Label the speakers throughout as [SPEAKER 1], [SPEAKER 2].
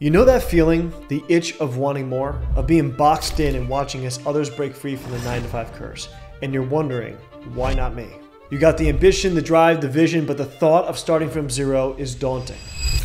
[SPEAKER 1] You know that feeling, the itch of wanting more, of being boxed in and watching as others break free from the 9 to 5 curse, and you're wondering, why not me? You got the ambition, the drive, the vision, but the thought of starting from zero is daunting.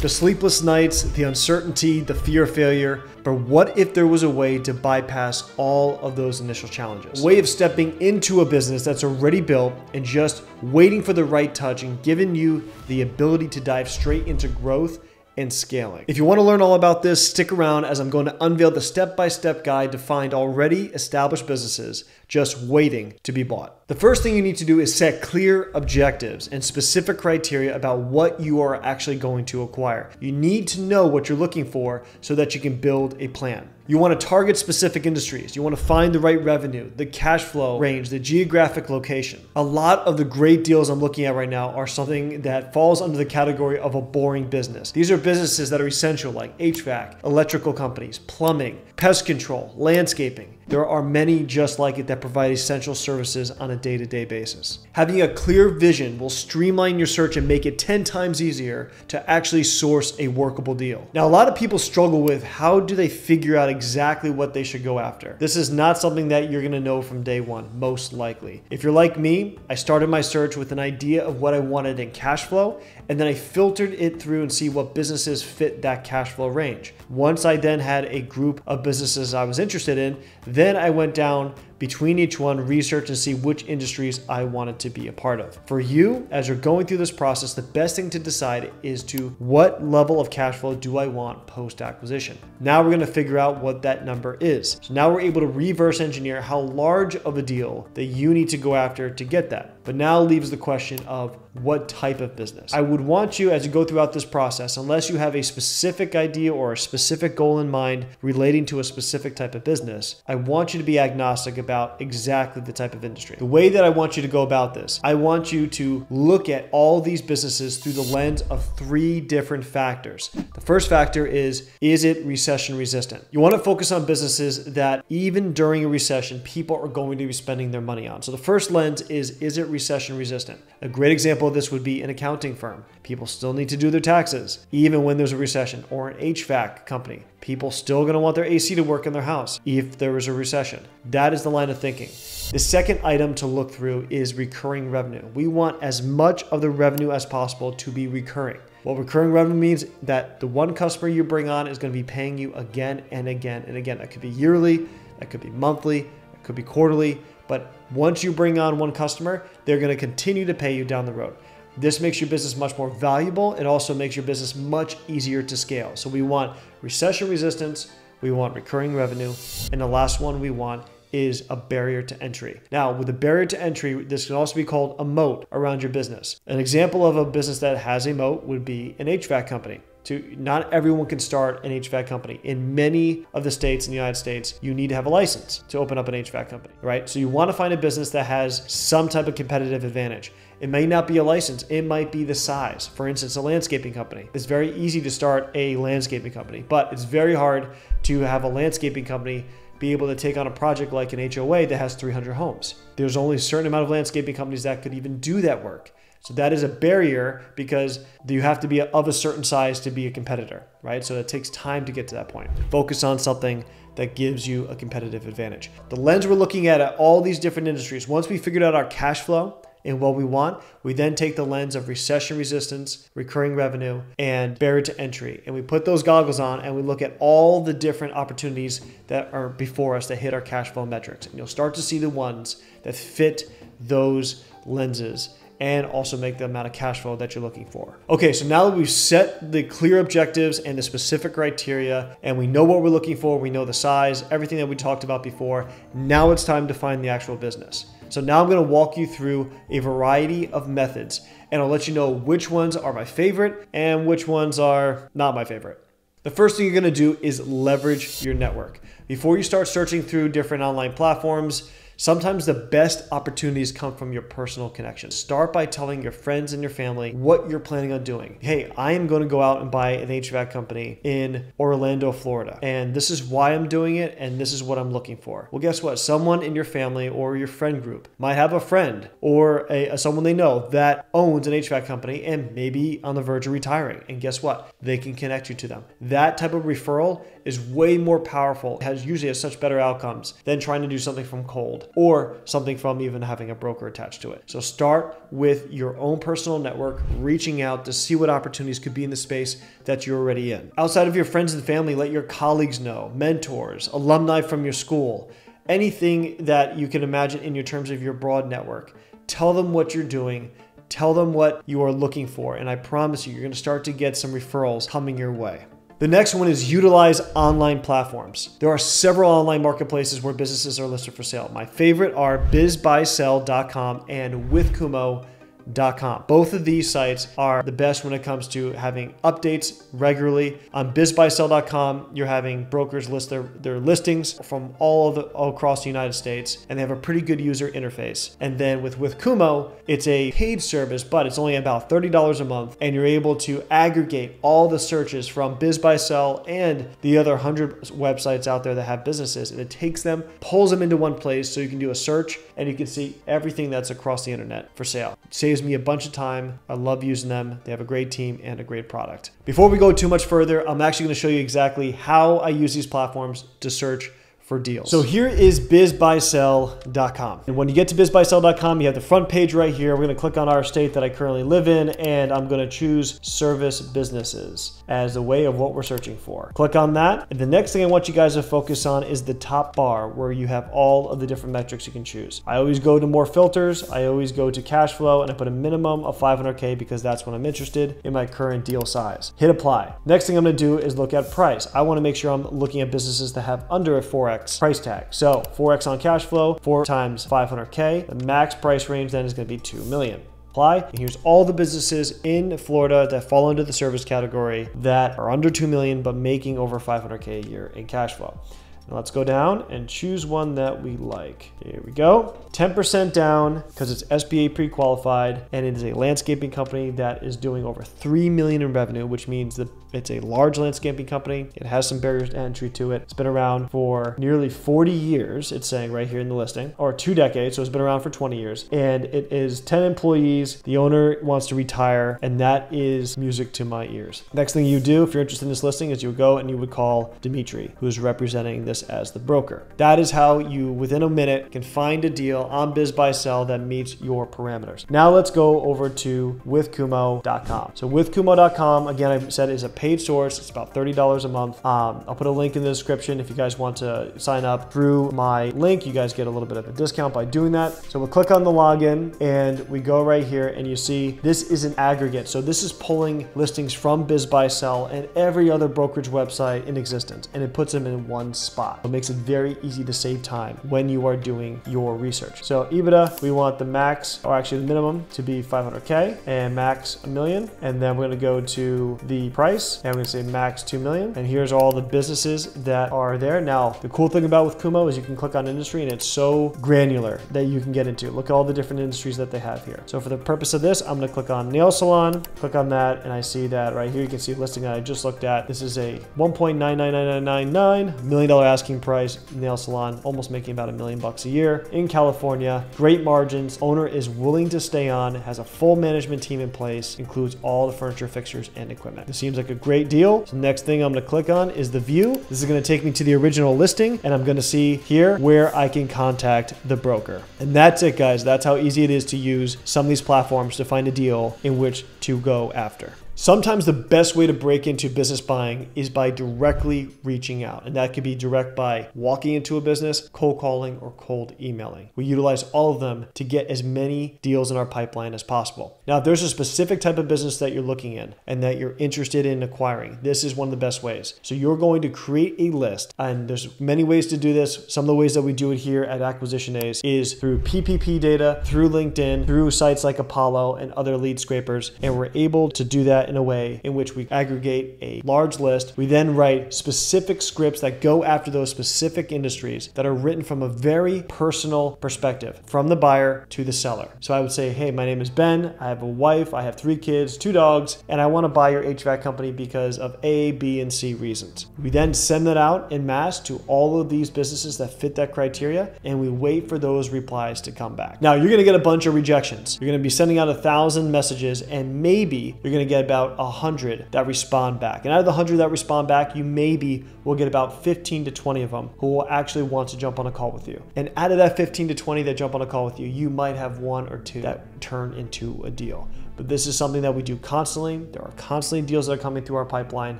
[SPEAKER 1] The sleepless nights, the uncertainty, the fear of failure, but what if there was a way to bypass all of those initial challenges? A way of stepping into a business that's already built and just waiting for the right touch and giving you the ability to dive straight into growth and scaling. If you want to learn all about this, stick around as I'm going to unveil the step by step guide to find already established businesses just waiting to be bought. The first thing you need to do is set clear objectives and specific criteria about what you are actually going to acquire. You need to know what you're looking for so that you can build a plan. You want to target specific industries. You want to find the right revenue, the cash flow range, the geographic location. A lot of the great deals I'm looking at right now are something that falls under the category of a boring business. These are businesses that are essential like HVAC, electrical companies, plumbing, pest control, landscaping. There are many just like it that provide essential services on a day to day basis. Having a clear vision will streamline your search and make it 10 times easier to actually source a workable deal. Now, a lot of people struggle with how do they figure out exactly what they should go after. This is not something that you're gonna know from day one, most likely. If you're like me, I started my search with an idea of what I wanted in cash flow, and then I filtered it through and see what businesses fit that cash flow range. Once I then had a group of businesses I was interested in, then I went down between each one, research and see which industries I wanted to be a part of. For you, as you're going through this process, the best thing to decide is to what level of cash flow do I want post acquisition? Now we're gonna figure out what that number is. So now we're able to reverse engineer how large of a deal that you need to go after to get that. But now leaves the question of what type of business. I would want you, as you go throughout this process, unless you have a specific idea or a specific goal in mind relating to a specific type of business, I want you to be agnostic about exactly the type of industry. The way that I want you to go about this, I want you to look at all these businesses through the lens of three different factors. The first factor is is it recession resistant? You want to focus on businesses that even during a recession, people are going to be spending their money on. So the first lens is is it recession resistant? A great example of this would be an accounting firm. People still need to do their taxes, even when there's a recession, or an HVAC company. People still to want their AC to work in their house if there is a recession. That is the line of thinking. The second item to look through is recurring revenue. We want as much of the revenue as possible to be recurring. What recurring revenue means that the one customer you bring on is going to be paying you again and again and again. That could be yearly, that could be monthly, it could be quarterly, but once you bring on one customer, they're going to continue to pay you down the road. This makes your business much more valuable. It also makes your business much easier to scale. So we want recession resistance, we want recurring revenue, and the last one we want is a barrier to entry. Now, with a barrier to entry, this can also be called a moat around your business. An example of a business that has a moat would be an HVAC company to not everyone can start an HVAC company. In many of the states in the United States, you need to have a license to open up an HVAC company, right? So you want to find a business that has some type of competitive advantage. It may not be a license, it might be the size. For instance, a landscaping company. It's very easy to start a landscaping company, but it's very hard to have a landscaping company be able to take on a project like an HOA that has 300 homes. There's only a certain amount of landscaping companies that could even do that work. So that is a barrier because you have to be of a certain size to be a competitor, right? So it takes time to get to that point. Focus on something that gives you a competitive advantage. The lens we're looking at at all these different industries, once we figured out our cash flow and what we want, we then take the lens of recession resistance, recurring revenue, and barrier to entry. And we put those goggles on and we look at all the different opportunities that are before us that hit our cash flow metrics. And you'll start to see the ones that fit those lenses and also make the amount of cash flow that you're looking for. Okay, so now that we've set the clear objectives and the specific criteria, and we know what we're looking for, we know the size, everything that we talked about before, now it's time to find the actual business. So now I'm gonna walk you through a variety of methods, and I'll let you know which ones are my favorite and which ones are not my favorite. The first thing you're gonna do is leverage your network. Before you start searching through different online platforms, Sometimes the best opportunities come from your personal connections. Start by telling your friends and your family what you're planning on doing. Hey, I am going to go out and buy an HVAC company in Orlando, Florida, and this is why I'm doing it, and this is what I'm looking for. Well, guess what? Someone in your family or your friend group might have a friend or a, a someone they know that owns an HVAC company and maybe on the verge of retiring. And guess what? They can connect you to them. That type of referral is way more powerful, has usually has such better outcomes than trying to do something from cold or something from even having a broker attached to it. So start with your own personal network, reaching out to see what opportunities could be in the space that you're already in. Outside of your friends and family, let your colleagues know, mentors, alumni from your school, anything that you can imagine in your terms of your broad network. Tell them what you're doing. Tell them what you are looking for. And I promise you, you're going to start to get some referrals coming your way. The next one is utilize online platforms. There are several online marketplaces where businesses are listed for sale. My favorite are bizbuysell.com and withkumo.com Com. Both of these sites are the best when it comes to having updates regularly. On bizbuysell.com, you're having brokers list their, their listings from all, the, all across the United States, and they have a pretty good user interface. And then with, with Kumo, it's a paid service, but it's only about $30 a month, and you're able to aggregate all the searches from BizBuySell and the other 100 websites out there that have businesses, and it takes them, pulls them into one place so you can do a search and you can see everything that's across the internet for sale. It saves me a bunch of time. I love using them. They have a great team and a great product. Before we go too much further, I'm actually going to show you exactly how I use these platforms to search for deals. So here is bizbuysell.com. And when you get to bizbuysell.com, you have the front page right here. We're to click on our state that I currently live in, and I'm going to choose service businesses as a way of what we're searching for. Click on that. And the next thing I want you guys to focus on is the top bar where you have all of the different metrics you can choose. I always go to more filters. I always go to cash flow and I put a minimum of 500K because that's what I'm interested in my current deal size. Hit apply. Next thing I'm to do is look at price. I want to make sure I'm looking at businesses that have under a 4X 4x price tag. So 4x on cash flow, 4 times 500K. The max price range then is going to be 2 million apply. And here's all the businesses in Florida that fall under the service category that are under 2 million but making over 500k a year in cash flow. Now let's go down and choose one that we like. Here we go. 10% down because it's SBA pre-qualified and it is a landscaping company that is doing over 3 million in revenue, which means that it's a large landscaping company. It has some barriers to entry to it. It's been around for nearly 40 years, it's saying right here in the listing, or two decades. So it's been around for 20 years. And it is 10 employees. The owner wants to retire, and that is music to my ears. Next thing you do, if you're interested in this listing, is you go and you would call Dimitri, who's representing this as the broker. That is how you, within a minute, can find a deal on BizBuySell that meets your parameters. Now let's go over to withkumo.com. So withkumo.com, again, I said is a paid source. It's about $30 a month. Um, I'll put a link in the description if you guys want to sign up through my link. You guys get a little bit of a discount by doing that. So we'll click on the login and we go right here and you see this is an aggregate. So this is pulling listings from BizBuySell and every other brokerage website in existence and it puts them in one spot. It makes it very easy to save time when you are doing your research. So EBITDA, we want the max or actually the minimum to be 500K and max a million. And then we're gonna go to the price and I'm gonna say max 2 million. And here's all the businesses that are there. Now, the cool thing about with Kumo is you can click on industry and it's so granular that you can get into. Look at all the different industries that they have here. So for the purpose of this, I'm gonna click on nail salon, click on that, and I see that right here, you can see a listing that I just looked at. This is a 1.999999 million dollar asking price nail salon, almost making about a million bucks a year in California. Great margins. Owner is willing to stay on, has a full management team in place, includes all the furniture, fixtures, and equipment. This seems like a great deal. So next thing I'm gonna click on is the view. This is gonna take me to the original listing and I'm gonna see here where I can contact the broker. And that's it guys. That's how easy it is to use some of these platforms to find a deal in which to go after. Sometimes the best way to break into business buying is by directly reaching out. And that could be direct by walking into a business, cold calling, or cold emailing. We utilize all of them to get as many deals in our pipeline as possible. Now, if there's a specific type of business that you're looking in and that you're interested in acquiring, this is one of the best ways. So you're going to create a list, and there's many ways to do this. Some of the ways that we do it here at Acquisition Ace is through PPP data, through LinkedIn, through sites like Apollo and other lead scrapers, and we're able to do that in a way in which we aggregate a large list. We then write specific scripts that go after those specific industries that are written from a very personal perspective from the buyer to the seller. So I would say, hey, my name is Ben. I have a wife. I have three kids, two dogs, and I want to buy your HVAC company because of A, B, and C reasons. We then send that out in mass to all of these businesses that fit that criteria, and we wait for those replies to come back. Now, you're going to get a bunch of rejections. You're going to be sending out a thousand messages, and maybe you're going to get about a hundred that respond back. And out of the hundred that respond back, you maybe will get about 15 to 20 of them who will actually want to jump on a call with you. And out of that 15 to 20 that jump on a call with you, you might have one or two that turn into a deal. But this is something that we do constantly. There are constantly deals that are coming through our pipeline.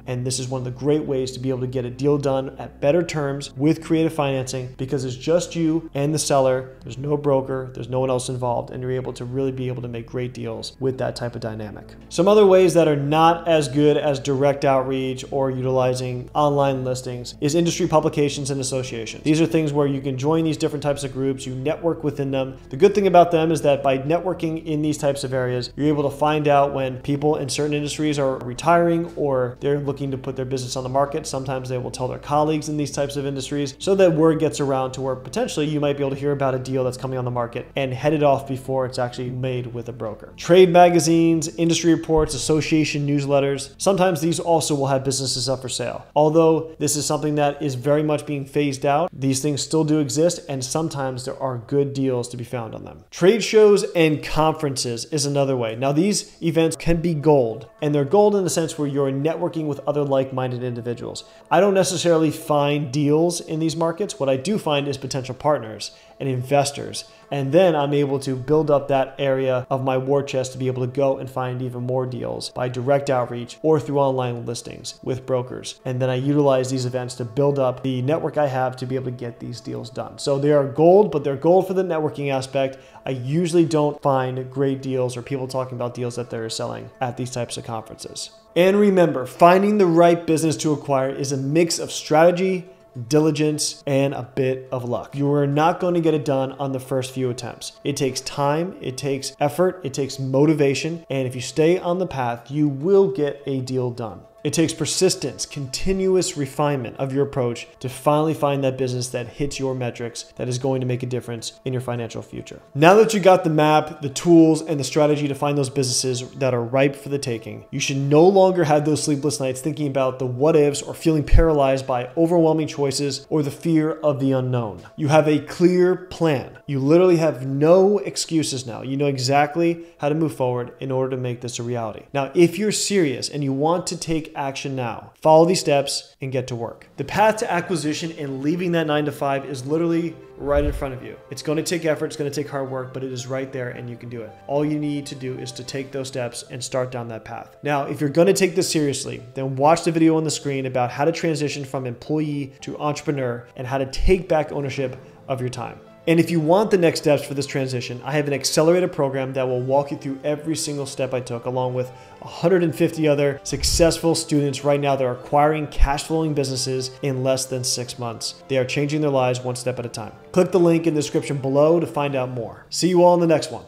[SPEAKER 1] And this is one of the great ways to be able to get a deal done at better terms with creative financing because it's just you and the seller. There's no broker, there's no one else involved. And you're able to really be able to make great deals with that type of dynamic. Some other ways that are not as good as direct outreach or utilizing online listings is industry publications and associations. These are things where you can join these different types of groups, you network within them. The good thing about them is that by networking in these types of areas, you're able able to find out when people in certain industries are retiring or they're looking to put their business on the market. Sometimes they will tell their colleagues in these types of industries so that word gets around to where potentially you might be able to hear about a deal that's coming on the market and head it off before it's actually made with a broker. Trade magazines, industry reports, association newsletters, sometimes these also will have businesses up for sale. Although this is something that is very much being phased out, these things still do exist and sometimes there are good deals to be found on them. Trade shows and conferences is another way. Now these events can be gold, and they're gold in the sense where you're networking with other like minded individuals. I don't necessarily find deals in these markets. What I do find is potential partners and investors. And then I'm able to build up that area of my war chest to be able to go and find even more deals by direct outreach or through online listings with brokers. And then I utilize these events to build up the network I have to be able to get these deals done. So they are gold, but they're gold for the networking aspect. I usually don't find great deals or people talking about deals that they're selling at these types of conferences. And remember, finding the right business to acquire is a mix of strategy, diligence, and a bit of luck. You are not going to get it done on the first few attempts. It takes time, it takes effort, it takes motivation, and if you stay on the path, you will get a deal done. It takes persistence, continuous refinement of your approach to finally find that business that hits your metrics that is going to make a difference in your financial future. Now that you got the map, the tools, and the strategy to find those businesses that are ripe for the taking, you should no longer have those sleepless nights thinking about the what ifs or feeling paralyzed by overwhelming choices or the fear of the unknown. You have a clear plan. You literally have no excuses now. You know exactly how to move forward in order to make this a reality. Now, if you're serious and you want to take action now. Follow these steps and get to work. The path to acquisition and leaving that nine to five is literally right in front of you. It's going to take effort, it's going to take hard work, but it is right there and you can do it. All you need to do is to take those steps and start down that path. Now, if you're going to take this seriously, then watch the video on the screen about how to transition from employee to entrepreneur and how to take back ownership of your time. And if you want the next steps for this transition, I have an accelerated program that will walk you through every single step I took, along with 150 other successful students right now that are acquiring cash flowing businesses in less than six months. They are changing their lives one step at a time. Click the link in the description below to find out more. See you all in the next one.